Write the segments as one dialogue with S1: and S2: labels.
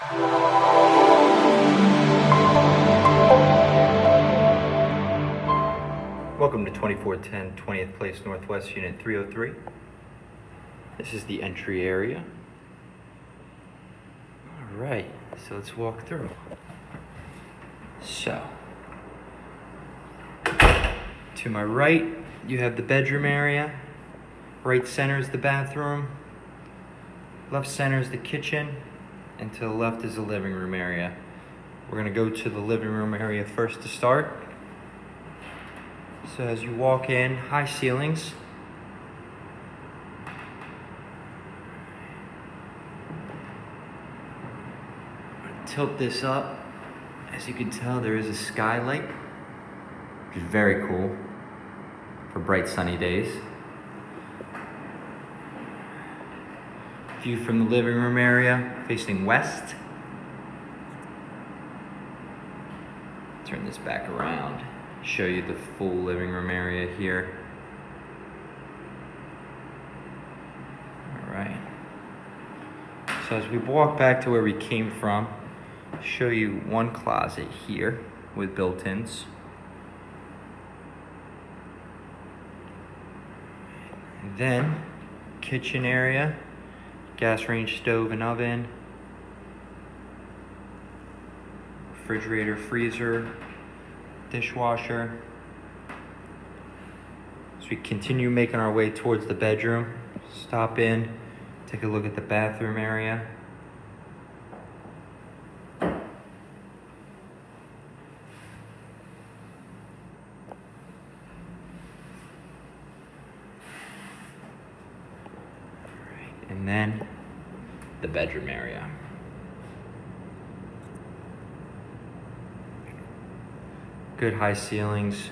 S1: Welcome to 2410 20th Place Northwest Unit 303. This is the entry area. All right, so let's walk through. So, to my right, you have the bedroom area. Right center is the bathroom. Left center is the kitchen. And to the left is the living room area. We're gonna go to the living room area first to start. So as you walk in, high ceilings. Tilt this up. As you can tell, there is a skylight, which is very cool for bright sunny days. View from the living room area facing west. Turn this back around show you the full living room area here. All right. So as we walk back to where we came from, show you one closet here with built-ins. Then, kitchen area, gas range stove and oven, refrigerator, freezer, dishwasher. As we continue making our way towards the bedroom, stop in, take a look at the bathroom area. And then the bedroom area. good high ceilings.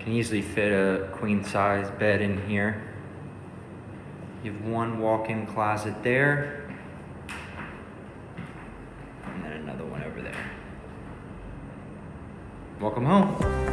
S1: Can easily fit a queen size bed in here. You have one walk-in closet there. And then another one over there. Welcome home.